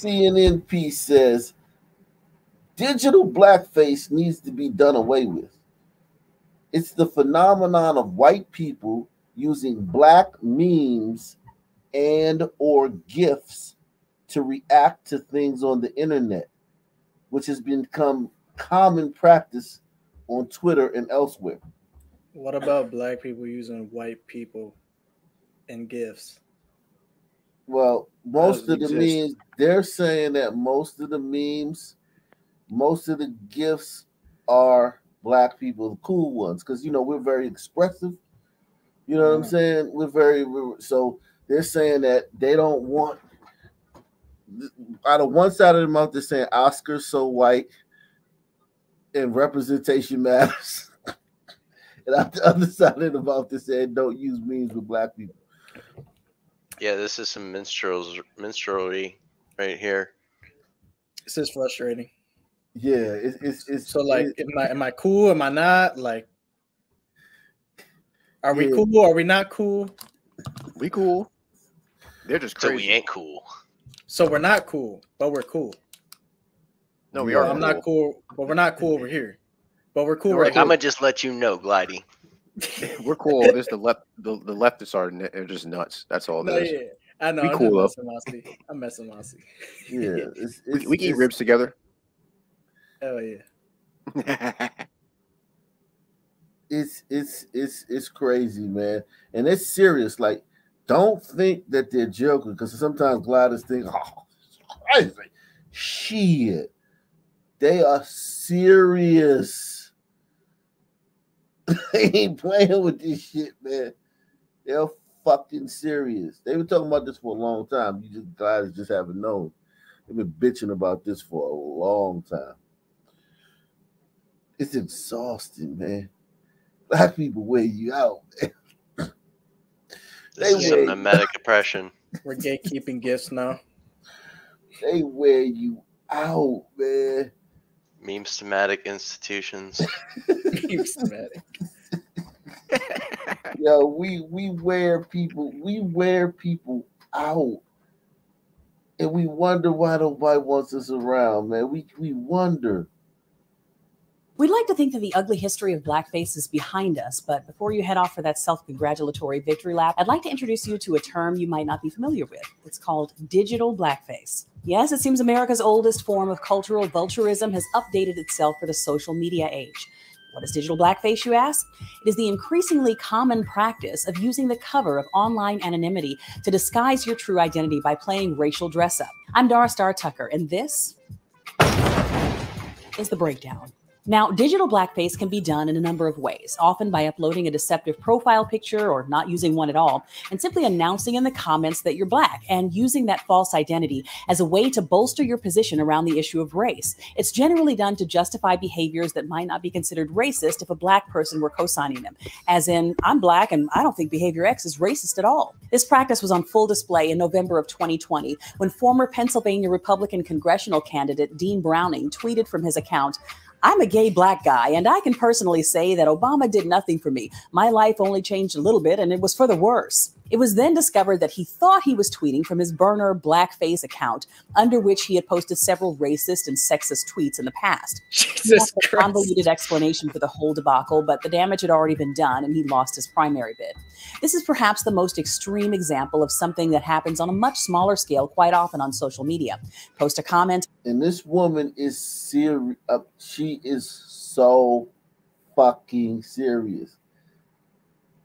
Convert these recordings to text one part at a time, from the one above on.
CNN piece says digital blackface needs to be done away with. It's the phenomenon of white people using black memes and or gifs to react to things on the internet, which has become common practice on Twitter and elsewhere. What about black people using white people and gifts? Well, most of the memes, they're saying that most of the memes, most of the gifts are black people, the cool ones, because you know we're very expressive. You know what I'm saying? We're very we're, so they're saying that they don't want out of one side of the mouth they're saying Oscar's so white and representation matters. and out the other side of the mouth they're saying don't use memes with black people. Yeah, this is some minstrels minstrelry right here. This is frustrating. Yeah, it's it's, it's so like, am I am I cool? Am I not? Like, are we yeah. cool? Are we not cool? We cool. They're just crazy. So we ain't cool. So we're not cool, but we're cool. No, we are. I'm cool. not cool, but we're not cool over here. But we're cool. No, right I'm gonna just let you know, Glidey. we're cool. This the left. The, the leftists are they're just nuts. That's all. No, yeah. I know. We I'm cool messing Mossy. I'm messing Mossy. Yeah, it's, it's, we, we eat ribs together. Hell yeah. it's it's it's it's crazy, man, and it's serious. Like, don't think that they're joking because sometimes gliders think, "Oh, crazy." Shit, they are serious. they ain't playing with this shit, man. They're fucking serious. They were talking about this for a long time. You just guys just haven't known. They've been bitching about this for a long time. It's exhausting, man. Black people wear you out, man. This is some nomadic oppression. We're gatekeeping gifts now. They wear you out, man. Meme schematic institutions. Meme schematic. Yo, we we wear people, we wear people out. And we wonder why nobody wants us around, man. We we wonder. We'd like to think that the ugly history of blackface is behind us, but before you head off for that self congratulatory victory lap, I'd like to introduce you to a term you might not be familiar with. It's called digital blackface. Yes, it seems America's oldest form of cultural vulturism has updated itself for the social media age. What is digital blackface, you ask? It is the increasingly common practice of using the cover of online anonymity to disguise your true identity by playing racial dress up. I'm Dara Starr Tucker, and this is the breakdown. Now, digital blackface can be done in a number of ways, often by uploading a deceptive profile picture or not using one at all, and simply announcing in the comments that you're black and using that false identity as a way to bolster your position around the issue of race. It's generally done to justify behaviors that might not be considered racist if a black person were co signing them, as in, I'm black and I don't think behavior X is racist at all. This practice was on full display in November of 2020 when former Pennsylvania Republican congressional candidate Dean Browning tweeted from his account, I'm a gay black guy, and I can personally say that Obama did nothing for me. My life only changed a little bit, and it was for the worse. It was then discovered that he thought he was tweeting from his burner blackface account, under which he had posted several racist and sexist tweets in the past. Jesus Christ. convoluted explanation for the whole debacle, but the damage had already been done, and he lost his primary bid. This is perhaps the most extreme example of something that happens on a much smaller scale quite often on social media. Post a comment. And this woman is serious. Uh, she is so fucking serious.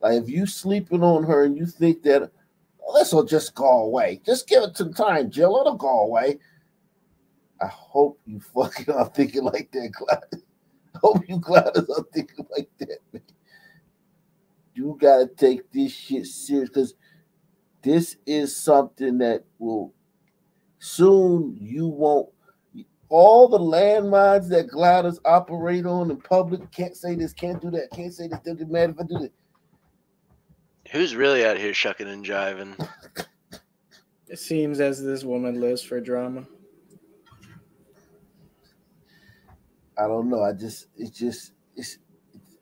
Like if you sleeping on her and you think that oh, this will just go away, just give it some time, Jill. It'll go away. I hope you fucking are thinking like that, Gladys. I hope you Gladys are thinking like that, man. You gotta take this shit serious because this is something that will soon you won't all the landmines that gliders operate on in public can't say this, can't do that, can't say this, they'll get mad if I do this. Who's really out here shucking and jiving? It seems as this woman lives for drama. I don't know. I just, it's just, it's, it's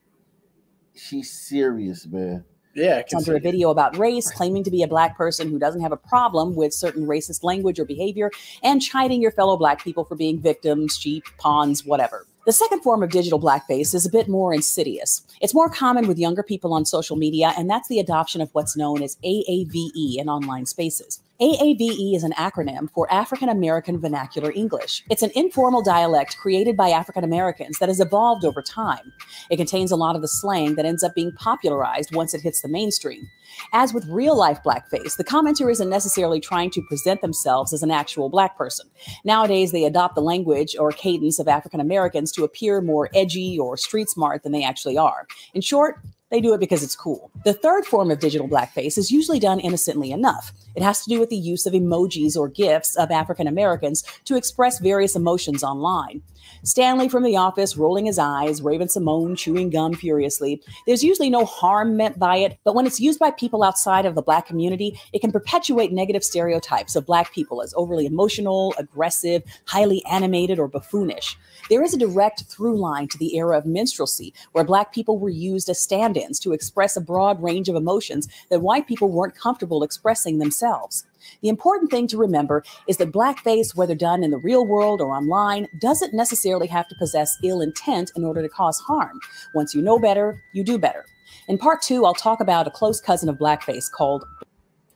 she's serious, man. Yeah, under a video about race, claiming to be a black person who doesn't have a problem with certain racist language or behavior, and chiding your fellow black people for being victims, sheep, pawns, whatever. The second form of digital blackface is a bit more insidious. It's more common with younger people on social media, and that's the adoption of what's known as AAVE in online spaces. AAVE is an acronym for African American Vernacular English. It's an informal dialect created by African Americans that has evolved over time. It contains a lot of the slang that ends up being popularized once it hits the mainstream. As with real life blackface, the commenter isn't necessarily trying to present themselves as an actual black person. Nowadays, they adopt the language or cadence of African Americans to appear more edgy or street smart than they actually are. In short, they do it because it's cool. The third form of digital blackface is usually done innocently enough. It has to do with the use of emojis or GIFs of African Americans to express various emotions online. Stanley from The Office rolling his eyes, Raven-Symoné chewing gum furiously. There's usually no harm meant by it, but when it's used by people outside of the Black community, it can perpetuate negative stereotypes of Black people as overly emotional, aggressive, highly animated, or buffoonish. There is a direct through line to the era of minstrelsy, where Black people were used as stand ins to express a broad range of emotions that white people weren't comfortable expressing themselves. The important thing to remember is that blackface, whether done in the real world or online, doesn't necessarily have to possess ill intent in order to cause harm. Once you know better, you do better. In part two, I'll talk about a close cousin of blackface called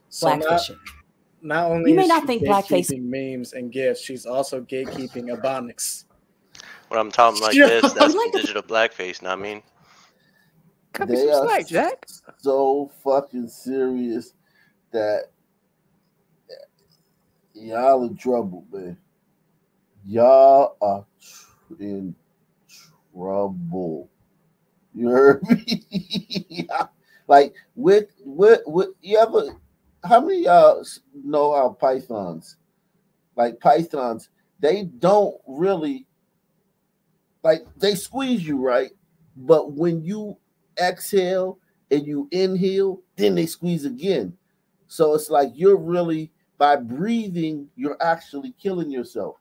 So not, blackfishing. not only You may is not she think blackface- gatekeeping memes and gifs, she's also gatekeeping ebonics. When I'm talking like this, that's like to- digital blackface. Know I mean? Cut me They some are slack, Jack. so fucking serious that y'all in trouble, man. Y'all are tr- in trouble. You heard me? like with with with you ever how many y'all know how pythons like pythons they don't really like they squeeze you right but when you exhale and you inhale, then they squeeze again. So it's like you're really by breathing, you're actually killing yourself.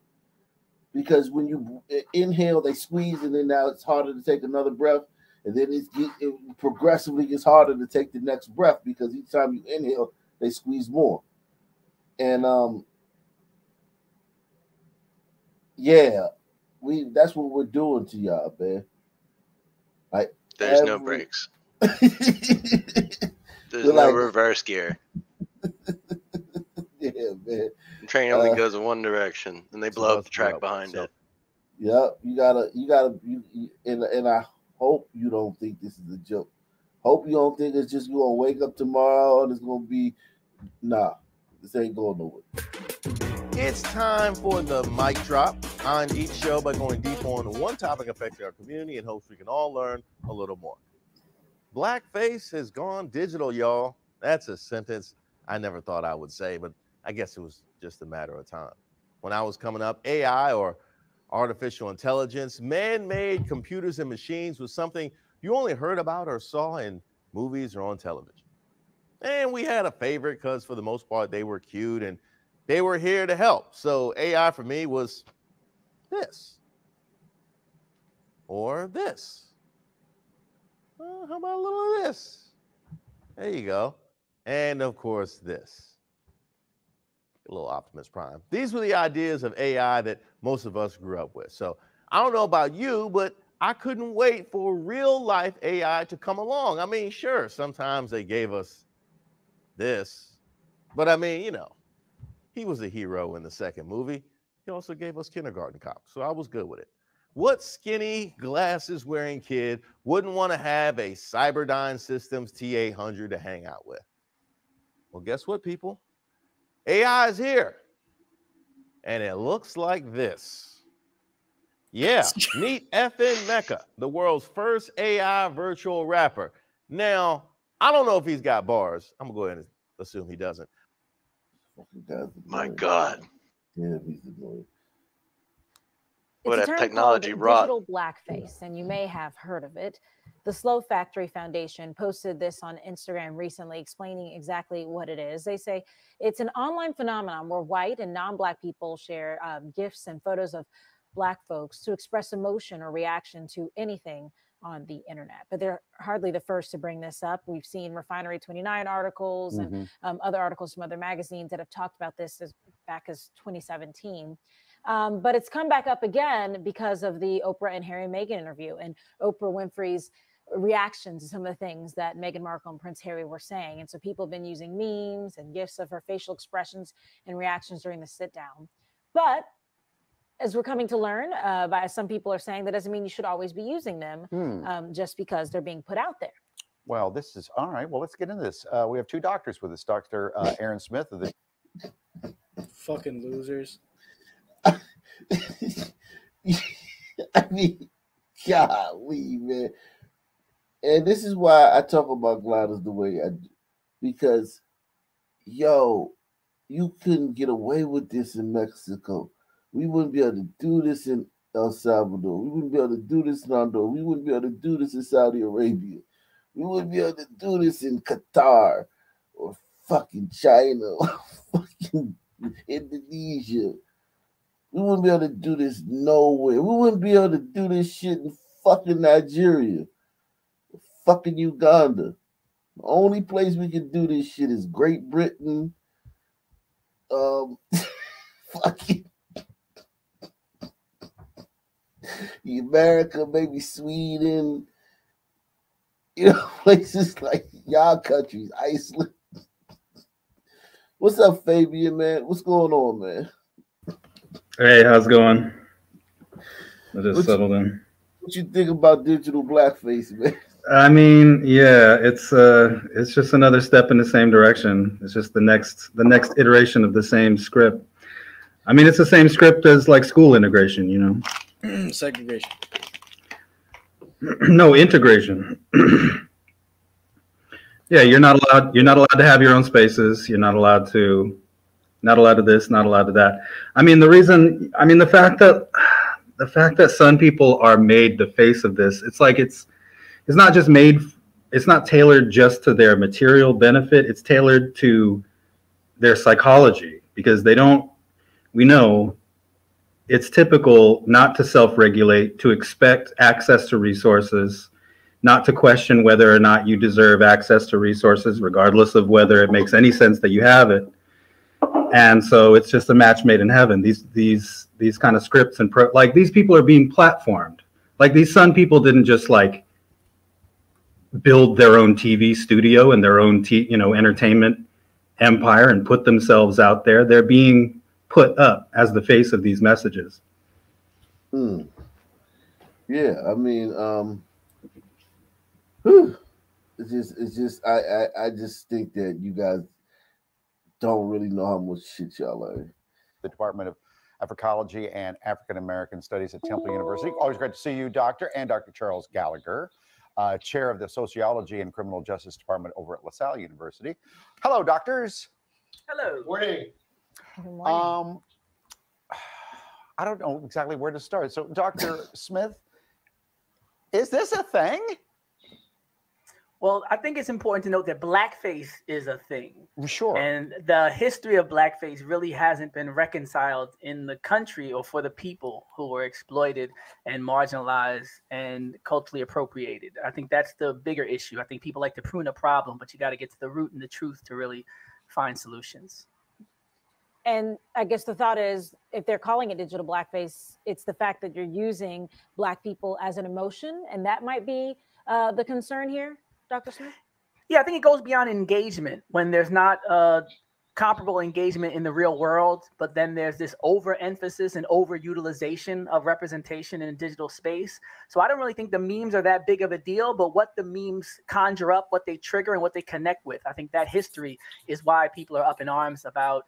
Because when you inhale, they squeeze, and then now it's harder to take another breath, and then it's it progressively gets harder to take the next breath because each time you inhale, they squeeze more. And um, yeah, we that's what we're doing to y'all, man. Like There's no Every- brakes. There's We're no like- reverse gear. yeah, man. The train only Uh, goes in one direction, and they So blow up the track route behind itself. it. Yep, you gotta, you gotta, you, you, and and I hope you don't think this is a joke. Hope you don't think it's just you gonna wake up tomorrow and it's gonna be, nah, this ain't going nowhere. It's time for the mic drop on each show by going deep on one topic affecting our community and hopes we can all learn a little more. Blackface has gone digital, y'all. That's a sentence I never thought I would say, but I guess it was just a matter of time. When I was coming up, AI or artificial intelligence, man made computers and machines was something you only heard about or saw in movies or on television. And we had a favorite because, for the most part, they were cute and they were here to help. So AI for me was this or this. Uh, how about a little of this? There you go. And of course, this. A little Optimus Prime. These were the ideas of AI that most of us grew up with. So I don't know about you, but I couldn't wait for real life AI to come along. I mean, sure, sometimes they gave us this, but I mean, you know, he was a hero in the second movie. He also gave us Kindergarten Cop, so I was good with it. What skinny glasses wearing kid wouldn't want to have a Cyberdyne Systems T800 to hang out with? Well, guess what, people? AI is here, and it looks like this. Yeah, meet FN Meka, the world's first AI virtual rapper. Now, I don't know if he's got bars. I'm gonna go ahead and assume he doesn't. Fucking guy's My. God. Yeah, he's annoying. What a technology wrought. digital blackface, and you may have heard of it. The Slow Factory Foundation posted this on Instagram recently, explaining exactly what it is. They say it's an online phenomenon where white and non-black people share um, gifs and photos of black folks to express emotion or reaction to anything, on the internet. But they're hardly the first to bring this up. We've seen Refinery 29 articles and Mhm. um, other articles from other magazines that have talked about this as back as 2017. Um, but it's come back up again because of the Oprah and Harry and Meghan interview and Oprah Winfrey's reactions to some of the things that Meghan Markle and Prince Harry were saying. And so people have been using memes and gifs of her facial expressions and reactions during the sit down. But as we're coming to learn, uh, by some people are saying that doesn't mean you should always be using them Hmm. um, just because they're being put out there. Well, this is all right. Well, let's get into this. Uh, we have two doctors with us Dr. Uh, Aaron Smith of the Fucking losers. I mean, golly, man. And this is why I talk about gliders the way I do. Because, yo, you couldn't get away with this in Mexico. We wouldn't be able to do this in El Salvador. We wouldn't be able to do this in Honduras. We wouldn't be able to do this in Saudi Arabia. We wouldn't be able to do this in Qatar or fucking China or fucking Indonesia. We wouldn't be able to do this nowhere. We wouldn't be able to do this shit in fucking Nigeria, fucking Uganda. The only place we can do this shit is Great Britain, um, fucking America, maybe Sweden, you know, places like y'all countries, Iceland. What's up, Fabian, man? What's going on, man? Hey, how's it going? I just What's- settled in. What you think about digital blackface, man? I mean, yeah, it's uh it's just another step in the same direction. It's just the next the next iteration of the same script. I mean, it's the same script as like school integration, you know. Segregation. no integration. yeah, you're not allowed you're not allowed to have your own spaces. You're not allowed to not a lot of this, not a lot of that. I mean, the reason I mean the fact that the fact that some people are made the face of this, it's like it's it's not just made it's not tailored just to their material benefit, it's tailored to their psychology because they don't we know it's typical not to self-regulate, to expect access to resources, not to question whether or not you deserve access to resources, regardless of whether it makes any sense that you have it. And so it's just a match made in heaven. These these these kind of scripts and pro, like these people are being platformed. Like these Sun people didn't just like build their own TV studio and their own t- you know entertainment empire and put themselves out there. They're being put up as the face of these messages. Hmm. Yeah, I mean, um, whew, it's just, it's just, I, I, I just think that you guys don't really know how much shit y'all are. the Department of Africology and African American Studies at Temple University. Always great to see you, Doctor, and Dr. Charles Gallagher, uh, chair of the Sociology and Criminal Justice Department over at LaSalle University. Hello, doctors. Hello. Morning. Good morning. Um, I don't know exactly where to start. So, Dr. Smith, is this a thing? Well, I think it's important to note that blackface is a thing. Sure. And the history of blackface really hasn't been reconciled in the country or for the people who were exploited and marginalized and culturally appropriated. I think that's the bigger issue. I think people like to prune a problem, but you got to get to the root and the truth to really find solutions. And I guess the thought is if they're calling it digital blackface, it's the fact that you're using black people as an emotion. And that might be uh, the concern here, Dr. Smith. Yeah, I think it goes beyond engagement when there's not a comparable engagement in the real world, but then there's this overemphasis and overutilization of representation in digital space. So I don't really think the memes are that big of a deal, but what the memes conjure up, what they trigger, and what they connect with, I think that history is why people are up in arms about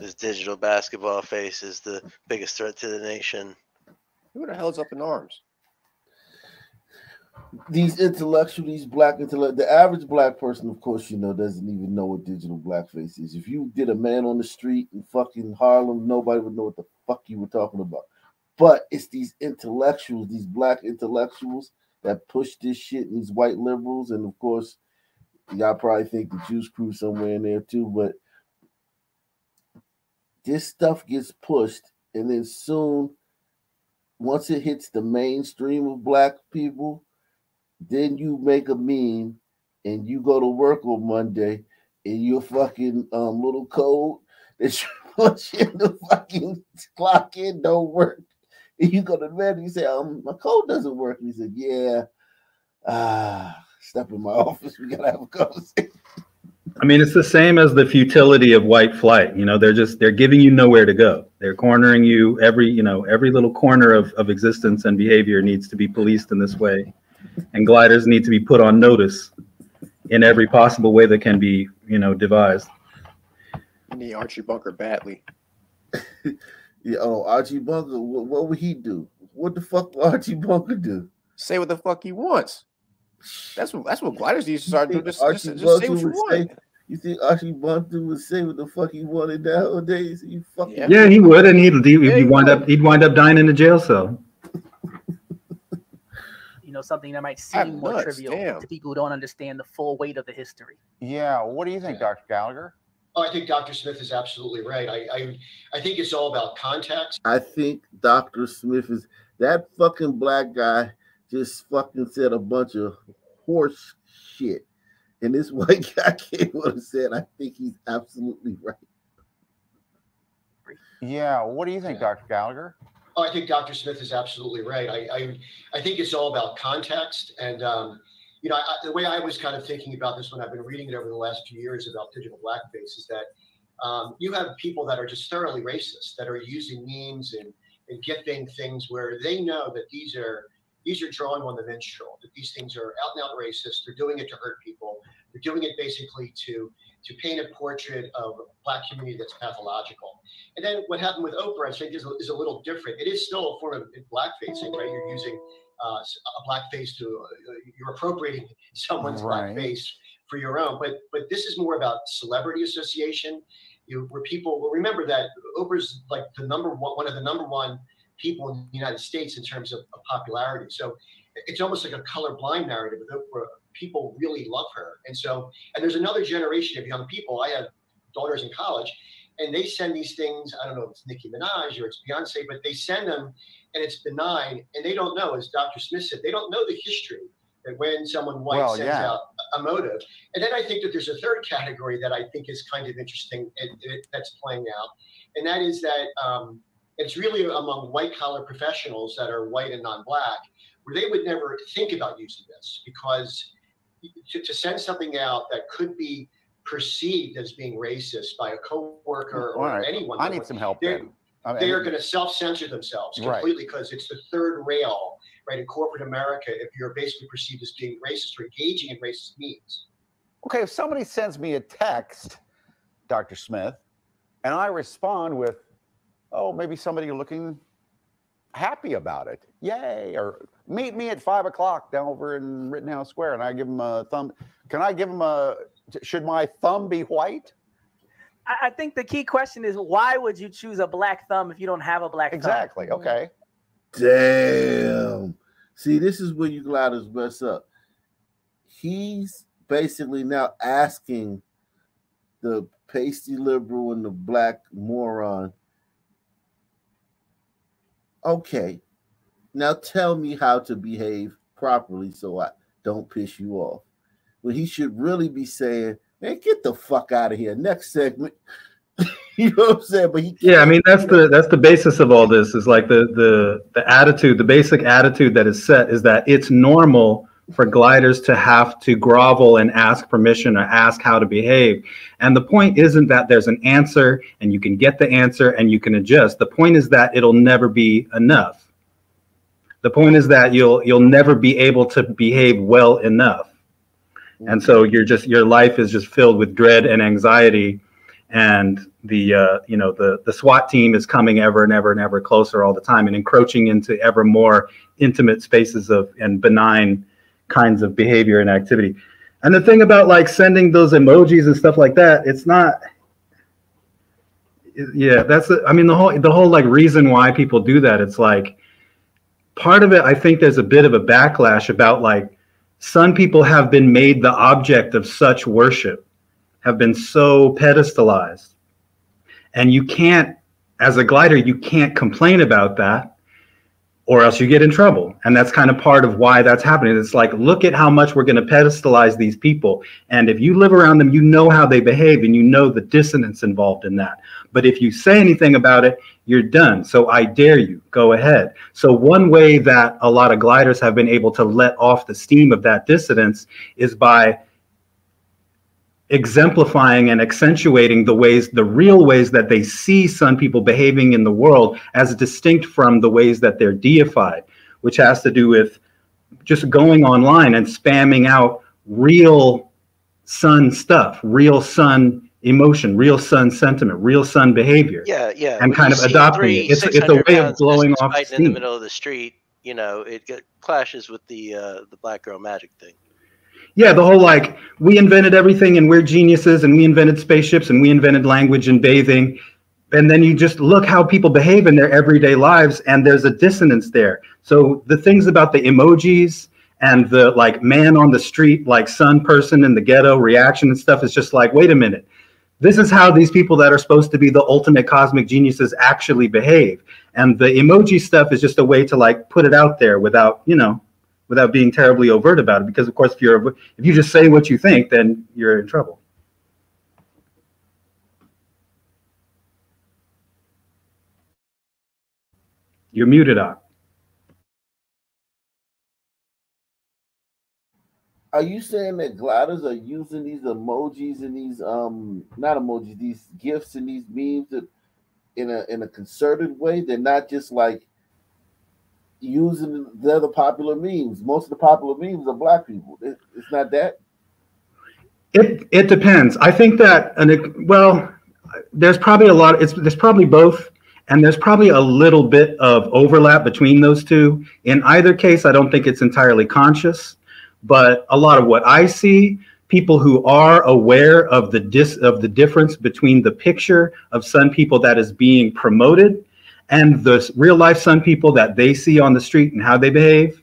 This digital basketball face is the biggest threat to the nation. Who the hell's up in arms? These intellectual, these black intellect, the average black person, of course, you know, doesn't even know what digital blackface is. If you did a man on the street in fucking Harlem, nobody would know what the fuck you were talking about. But it's these intellectuals, these black intellectuals that push this shit, and these white liberals, and of course, y'all probably think the Juice Crew somewhere in there too, but this stuff gets pushed, and then soon once it hits the mainstream of black people, then you make a meme and you go to work on Monday and your fucking um little code that you in the fucking clock in don't work. And you go to bed and you say, um, my code doesn't work. And he said, Yeah, ah, step in my office, we gotta have a conversation. I mean, it's the same as the futility of white flight. You know, they're just they're giving you nowhere to go. They're cornering you every you know every little corner of of existence and behavior needs to be policed in this way, and gliders need to be put on notice in every possible way that can be you know devised. I need Archie Bunker badly. Yeah, oh, Archie Bunker, what, what would he do? What the fuck would Archie Bunker do? Say what the fuck he wants. That's what that's what gliders need to start doing. Just, Archie just, just say what you would want. say- You think Archie Bunker would say what the fuck he wanted nowadays? You fucking Yeah. Yeah, he would, and he'd he'd, Yeah, he wind would. up he'd wind up dying in a jail cell. You know, something that might I'm seem more nuts, trivial damn. to people who don't understand the full weight of the history. Yeah. What do you think, Dr. Gallagher? Oh, I think Dr. Smith is absolutely right. I, I, I think it's all about context. I think Dr. Smith is that fucking black guy just fucking said a bunch of horse shit. And this white guy came on and said, I think he's absolutely right. Yeah. What do you think, Dr. Gallagher? Oh, I think Dr. Smith is absolutely right. I, I, I think it's all about context. And, um, you know, I, the way I was kind of thinking about this when I've been reading it over the last few years about digital blackface is that um, you have people that are just thoroughly racist that are using memes and, and gifting things where they know that these are these are drawing on the minstrel, that these things are out and out racist. They're doing it to hurt people. They're doing it basically to to paint a portrait of a black community that's pathological. And then what happened with Oprah, I think, is a, is a little different. It is still a form of blackfacing, right? You're using uh, a blackface to uh, you're appropriating someone's Right. blackface for your own. But but this is more about celebrity association. You where people will remember that Oprah's like the number one one of the number one people in the United States in terms of, of popularity. So it's almost like a colorblind narrative with Oprah. People really love her, and so and there's another generation of young people. I have daughters in college, and they send these things. I don't know if it's Nicki Minaj or it's Beyonce, but they send them, and it's benign, and they don't know, as Dr. Smith said, they don't know the history that when someone white Well, sends yeah. out a motive. And then I think that there's a third category that I think is kind of interesting and, and that's playing out, and that is that um, it's really among white collar professionals that are white and non-black, where they would never think about using this because to, to send something out that could be perceived as being racist by a coworker or right. anyone, I need some help they're-. I mean, they are going to self-censor themselves completely because it's the third rail, right, in corporate America. If you're basically perceived as being racist or engaging in racist means. Okay, if somebody sends me a text, Dr. Smith, and I respond with, oh, maybe somebody looking happy about it. Yay. Or meet me at five o'clock down over in Rittenhouse Square. And I give them a thumb. Can I give them a, should my thumb be white? I, I think the key question is why would you choose a black thumb if you don't have a black Exactly. thumb? Okay. Damn. See, this is where you gliders mess up. He's basically now asking the pasty liberal and the black moron, okay, now tell me how to behave properly so I don't piss you off. When he should really be saying, man, get the fuck out of here. Next segment. you know what I'm saying? But he Yeah, I mean that's the that's the basis of all this is like the the the attitude, the basic attitude that is set is that it's normal for gliders to have to grovel and ask permission or ask how to behave. And the point isn't that there's an answer and you can get the answer and you can adjust. The point is that it'll never be enough. The point is that you'll you'll never be able to behave well enough. And so you're just your life is just filled with dread and anxiety and the uh, you know the the SWAT team is coming ever and ever and ever closer all the time and encroaching into ever more intimate spaces of and benign kinds of behavior and activity. And the thing about like sending those emojis and stuff like that, it's not. Yeah, that's the, I mean the whole the whole like reason why people do that. It's like part of it. I think there's a bit of a backlash about like some people have been made the object of such worship, have been so pedestalized, and you can't, as a glider, you can't complain about that or else you get in trouble. And that's kind of part of why that's happening. It's like, look at how much we're going to pedestalize these people. And if you live around them, you know how they behave and you know the dissonance involved in that. But if you say anything about it, you're done. So I dare you, go ahead. So, one way that a lot of gliders have been able to let off the steam of that dissidence is by exemplifying and accentuating the ways, the real ways that they see Sun people behaving in the world as distinct from the ways that they're deified, which has to do with just going online and spamming out real Sun stuff, real Sun emotion, real Sun sentiment, real Sun behavior. Yeah, yeah. And when kind of adopting three it. It's, it's a way of blowing off fighting in the middle of the street. You know, it clashes with the uh, the black girl magic thing. Yeah, the whole like we invented everything and we're geniuses and we invented spaceships and we invented language and bathing. And then you just look how people behave in their everyday lives and there's a dissonance there. So the things about the emojis and the like man on the street, like sun person in the ghetto reaction and stuff is just like, wait a minute. This is how these people that are supposed to be the ultimate cosmic geniuses actually behave. And the emoji stuff is just a way to like put it out there without, you know, without being terribly overt about it. Because of course, if you're if you just say what you think, then you're in trouble. You're muted up. Are you saying that gliders are using these emojis and these um not emojis, these gifts and these memes that in a in a concerted way? They're not just like using the other popular memes. Most of the popular memes are black people. It, it's not that. It it depends. I think that and well, there's probably a lot. It's there's probably both, and there's probably a little bit of overlap between those two. In either case, I don't think it's entirely conscious, but a lot of what I see, people who are aware of the dis of the difference between the picture of Sun people that is being promoted and the real life Sun people that they see on the street and how they behave.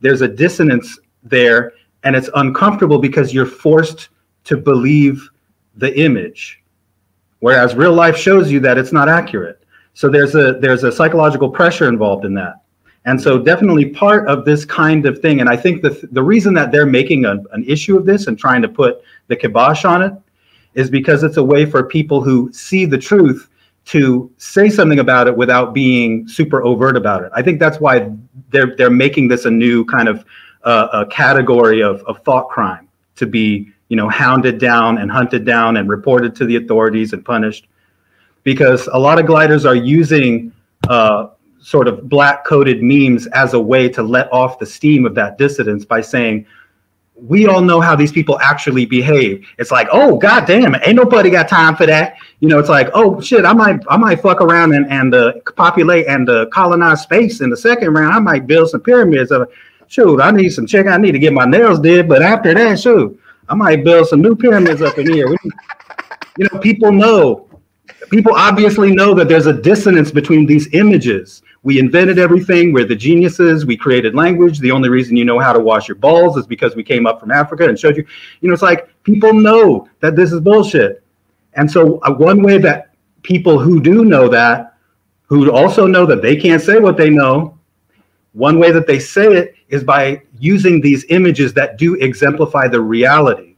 There's a dissonance there, and it's uncomfortable because you're forced to believe the image whereas real life shows you that it's not accurate so there's a there's a psychological pressure involved in that and so definitely part of this kind of thing and i think the the reason that they're making a, an issue of this and trying to put the kibosh on it is because it's a way for people who see the truth to say something about it without being super overt about it. I think that's why they're they're making this a new kind of uh, a category of, of thought crime to be you know hounded down and hunted down and reported to the authorities and punished. Because a lot of gliders are using uh, sort of black coded memes as a way to let off the steam of that dissidence by saying we all know how these people actually behave. It's like, oh god damn ain't nobody got time for that. You know, it's like, oh shit, I might I might fuck around and and uh, populate and uh, colonize space in the second round. I might build some pyramids. Of, shoot, I need some check. I need to get my nails did, but after that, shoot, I might build some new pyramids up in here. You know, people know. People obviously know that there's a dissonance between these images. We invented everything. We're the geniuses. We created language. The only reason you know how to wash your balls is because we came up from Africa and showed you. You know, it's like people know that this is bullshit. And so, uh, one way that people who do know that, who also know that they can't say what they know, one way that they say it is by using these images that do exemplify the reality.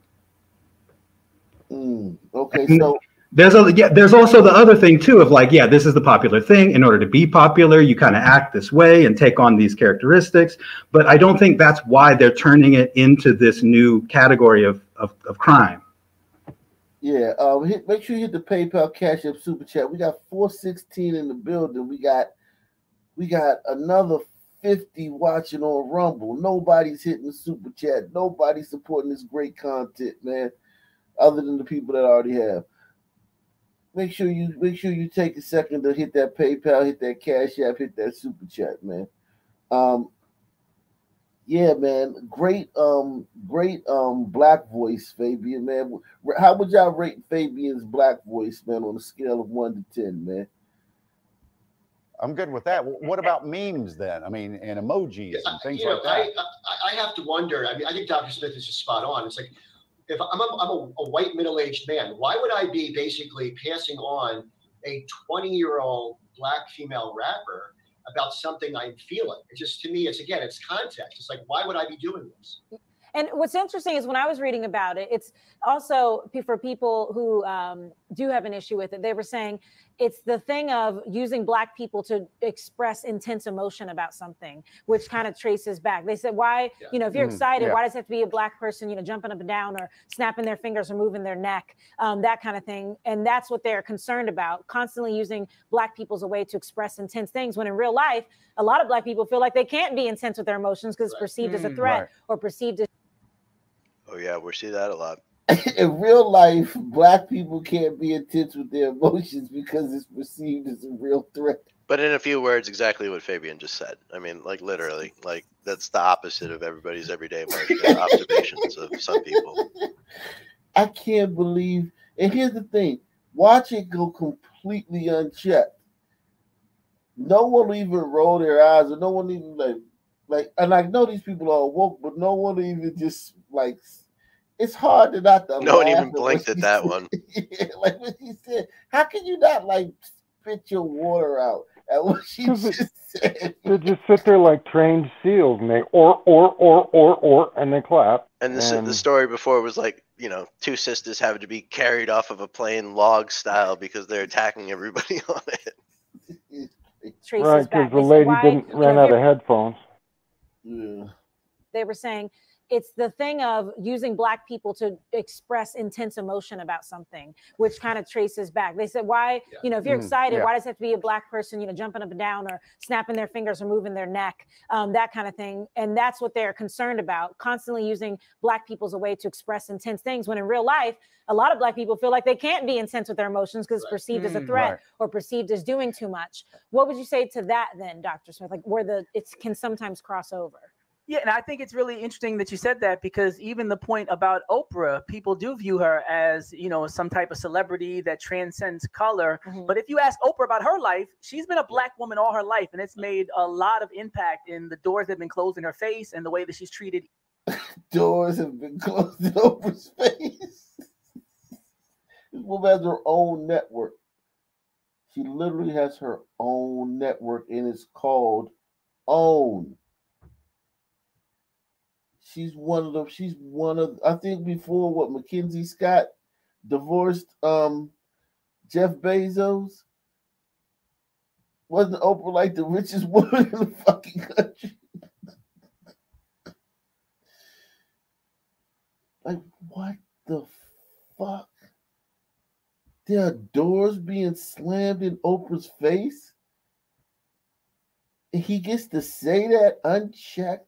Mm, okay, And so there's a yeah, there's also the other thing too of like, yeah, this is the popular thing. In order to be popular, you kind of act this way and take on these characteristics. But I don't think that's why they're turning it into this new category of of, of crime. yeah, um, hit, make sure you hit the PayPal Cash App Super Chat. We got 416 in the building. We got we got another 50 watching on Rumble. Nobody's hitting the super chat. Nobody's supporting this great content, man. Other than the people that already have. Make sure you make sure you take a second to hit that PayPal, hit that Cash App, hit that super chat, man. Um, yeah, man, great, um, great, um, black voice, Fabian, man. How would y'all rate Fabian's black voice, man, on a scale of one to ten, man? I'm good with that. What about memes then? I mean, and emojis and things you know, like that. I, I, I have to wonder. I mean, I think Dr. Smith is just spot on. It's like if I'm a, I'm a, a white middle-aged man, why would I be basically passing on a 20-year-old black female rapper about something I'm feeling. It's just to me, it's again, it's context. It's like, why would I be doing this? And what's interesting is when I was reading about it, it's also for people who um, do have an issue with it. They were saying it's the thing of using black people to express intense emotion about something, which kind of traces back. They said, why, you know, if you're Mhm, excited, yeah. why does it have to be a black person, you know, jumping up and down or snapping their fingers or moving their neck, um, that kind of thing. And that's what they're concerned about, constantly using black people as a way to express intense things. When in real life, a lot of black people feel like they can't be intense with their emotions because it's perceived as a Mm, threat right. or perceived as Oh yeah, we see that a lot. In real life, black people can't be intense with their emotions because it's perceived as a real threat. But in a few words, exactly what Fabian just said. I mean, like literally, like that's the opposite of everybody's everyday observations of some people. I can't believe. And here's the thing: watch it go completely unchecked. No one will even roll their eyes, or no one even like, like. And I know these people are woke, but no one even just like. It's hard to not. To No one even blinked at that one. Yeah, like what he said. How can you not like spit your water out at what she 'Cause it- just said? They just sit there like trained seals and they or or or or or and they clap. And the, And- the story before was like, you know, two sisters having to be carried off of a plane log style because they're attacking everybody on it. traces Right, because the lady why- didn't you know, ran out of headphones. Yeah. they were saying it's the thing of using black people to express intense emotion about something which kind of traces back. They said why you know if you're Mhm, excited yeah. why does it have to be a black person you know jumping up and down or snapping their fingers or moving their neck? Um, that kind of thing. And that's what they're concerned about constantly using black people as a way to express intense things when in real life a lot of black people feel like they can't be intense with their emotions because it's perceived as a Mm. threat Right. or perceived as doing too much. What would you say to that then dr smith? Like where the it can sometimes cross over Yeah, and I think it's really interesting that you said that because even the point about Oprah, people do view her as, you know, some type of celebrity that transcends color. Mhm. But if you ask Oprah about her life, she's been a black woman all her life, and it's made a lot of impact in the doors that have been closed in her face and the way that she's treated Doors have been closed in Oprah's face. This woman has her own network. She literally has her own network, and it's called Own. She's one of the. She's one of. I think before what Mackenzie Scott divorced um Jeff Bezos. Wasn't Oprah like the richest woman in the fucking country? Like, what the fuck? There are doors being slammed in Oprah's face? And he gets to say that unchecked?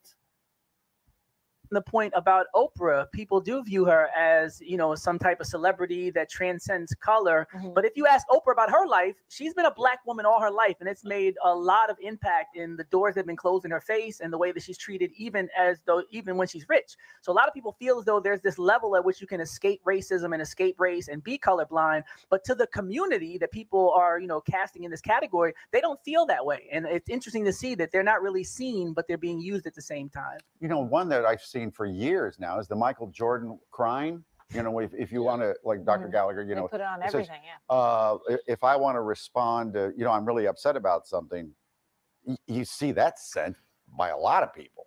The point about Oprah, people do view her as, you know, some type of celebrity that transcends color. Mhm. But if you ask Oprah about her life, she's been a black woman all her life, and it's made a lot of impact in the doors that have been closed in her face and the way that she's treated, even as though even when she's rich. So a lot of people feel as though there's this level at which you can escape racism and escape race and be colorblind. But to the community that people are, you know, casting in this category, they don't feel that way. And it's interesting to see that they're not really seen, but they're being used at the same time. You know, one that I've seen for years now is the Michael Jordan crying. You know, if, if you want to, like Dr. Mhm. Gallagher, you they know, put it on it says, everything yeah uh, if I want to respond to, you know, I'm really upset about something, y- you see that sent by a lot of people.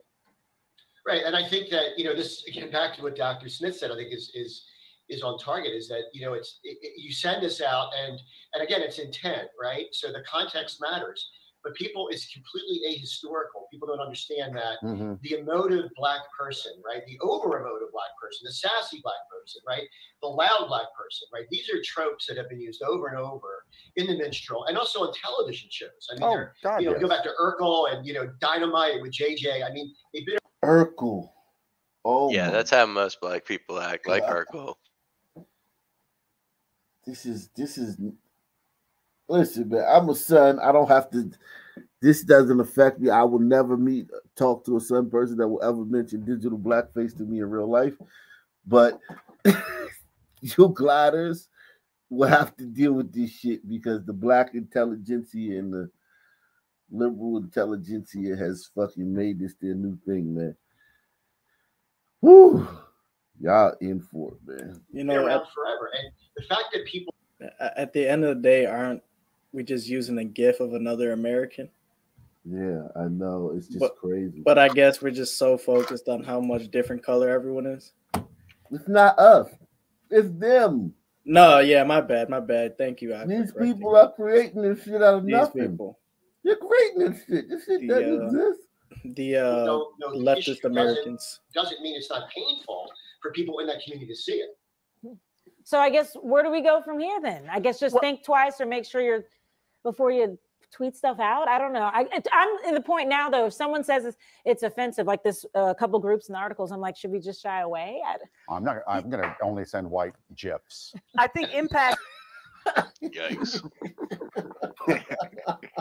Right, and I think that you know this again back to what Dr. Smith said. I think is is is on target. Is that you know it's it, it- you send this out and and again it's intent, right? So the context matters, but people it's completely ahistorical. People don't understand that Mhm. the emotive black person, right? The over emotive black person, the sassy black person, right? The loud black person, right? These are tropes that have been used over and over in the minstrel and also on television shows. I mean, Oh, God, you know, go back to Urkel and you know Dynamite with JJ. I mean, they've been Urkel. Oh, yeah, my that's how most black people act, like God. Urkel. this is this is listen man i'm a son. I don't have to this doesn't affect me. I will never meet talk to a son person that will ever mention digital blackface to me in real life. But you gliders will have to deal with this shit because the black intelligentsia and the liberal intelligentsia has fucking made this their new thing man. Woo! y'all in for it man. You been know, at, around forever. And the fact that people at the end of the day, aren't we just using a gif of another American? Yeah, I know. It's just But- crazy. But I guess we're just so focused on how much different color everyone is. it's not us. It's them. No, yeah, my bad, my bad. Thank you. I These people are creating this shit out of These nothing. people. You're creating this shit. This shit The, doesn't uh, exist. the uh, No, no, the issue leftist doesn't- Americans. Doesn't mean it's not painful for people in that community to see it. So I guess where do we go from here then? I guess just think twice or make sure you're before you tweet stuff out. I don't know. I, I'm in the point now though. If someone says it's, it's offensive, like this uh, couple groups in the articles, I'm like, should we just shy away? I, I'm not. I'm going to only send white gifs. I think impact. Yikes.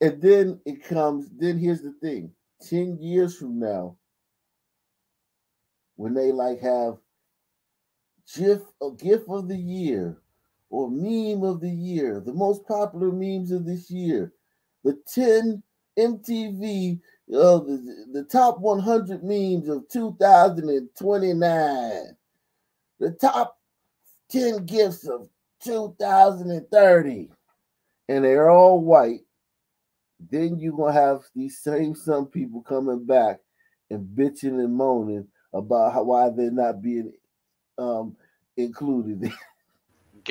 And then it comes, then here's the thing 10 years from now, when they like have GIF a GIF of the year or meme of the year, the most popular memes of this year, the 10 MTV, uh, the, the top 100 memes of 2029, the top 10 gifts of 2030, and they're all white then you're gonna have these same some people coming back and bitching and moaning about how why they're not being um included.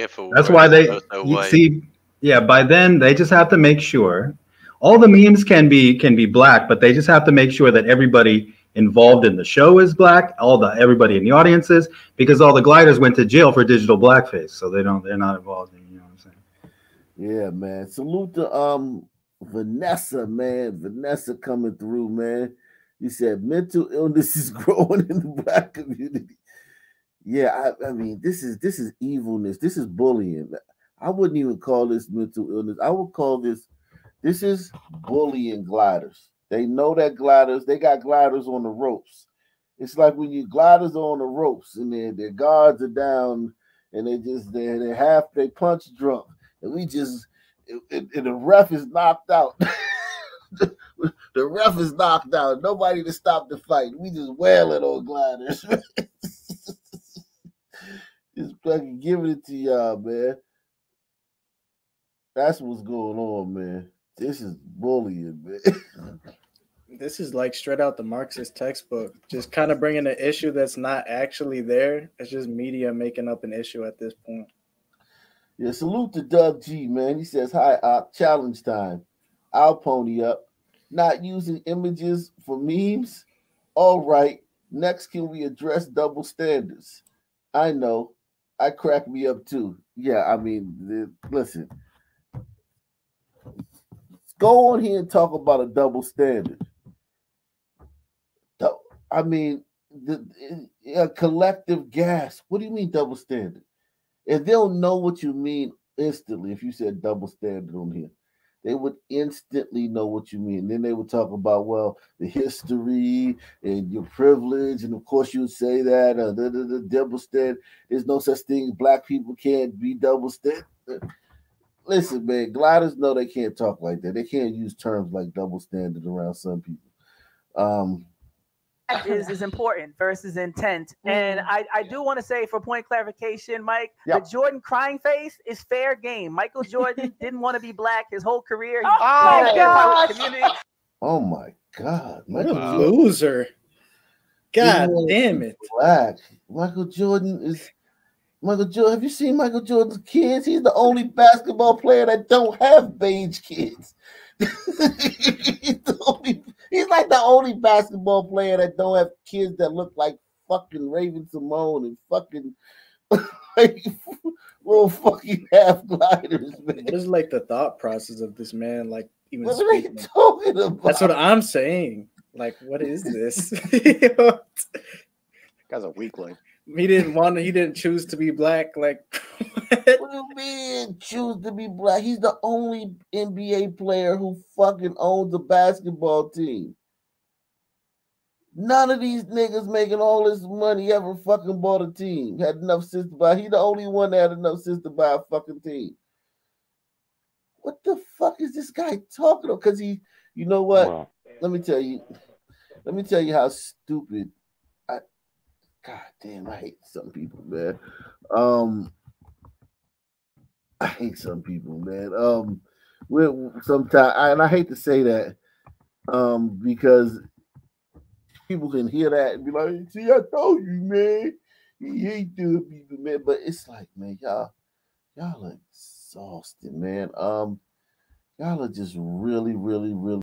GIF award. That's why they so you white. see. Yeah, by then they just have to make sure all the memes can be can be black, but they just have to make sure that everybody involved in the show is black. All the everybody in the audience is because all the gliders went to jail for digital blackface, so they don't they're not involved in. You know what I'm saying? yeah, man. Salute to um Vanessa, man. Vanessa coming through, man. You said mental illness is growing in the black community. Yeah, I, I mean, this is this is evilness. This is bullying. I wouldn't even call this mental illness. I would call this this is bullying gliders. They know that gliders, they got gliders on the ropes. It's like when you gliders on the ropes and their their guards are down and they just they they half they punch drunk and we just and, and the ref is knocked out. the, the ref is knocked out. Nobody to stop the fight. We just wailing on gliders. just fucking giving it to y'all, man. That's what's going on, man. This is bullying, man. This is like straight out the Marxist textbook, just kind of bringing an issue that's not actually there. It's just media making up an issue at this point. Yeah, salute to Doug G, man. He says, Hi, Op, challenge time. I'll pony up. Not using images for memes? All right. Next, can we address double standards? I know. I crack me up too. Yeah, I mean, the, listen. Go on here and talk about a double standard. I mean, the a collective gasp. What do you mean double standard? And they'll know what you mean instantly if you said double standard on here. They would instantly know what you mean. Then they would talk about, well, the history and your privilege. And of course, you would say that uh, the, the, the double standard. There's no such thing. Black people can't be double standard. Listen, man, gliders know they can't talk like that. They can't use terms like double standard around some people. Um, is is important versus intent. And mm-hmm. I, I do want to say for point clarification, Mike, Yep. the Jordan crying face is fair game. Michael Jordan didn't want to be black his whole career. He Oh, my get gosh. of the community. oh my God, What a loser. God damn it. black. Michael Jordan is Michael Jordan. Have you seen Michael Jordan's kids? He's the only basketball player that don't have beige kids. he's, the only, he's like the only basketball player that don't have kids that look like fucking Raven-Symoné and fucking like, little fucking half gliders, man. What is like the thought process of this man? Like even What are they talking about? That's what I'm saying. Like, what is this? Guy's a weakling. He didn't want. To, he didn't choose to be black. Like, What do you mean choose to be black? He's the only NBA player who fucking owns a basketball team. None of these niggas making all this money ever fucking bought a team. Had enough sense to buy. He the only one that had enough sense to buy a fucking team. What the fuck is this guy talking about? Because he, you know what? Wow. Let me tell you. Let me tell you how stupid. I, God damn, I hate some people, man. Um, I hate some people, man. Um, with sometimes, and I hate to say that, um, because people can hear that and be like, "See, I told you, man, he hate doing people, man." But it's like, man, y'all, y'all are exhausted, man. Um, y'all are just really, really, really.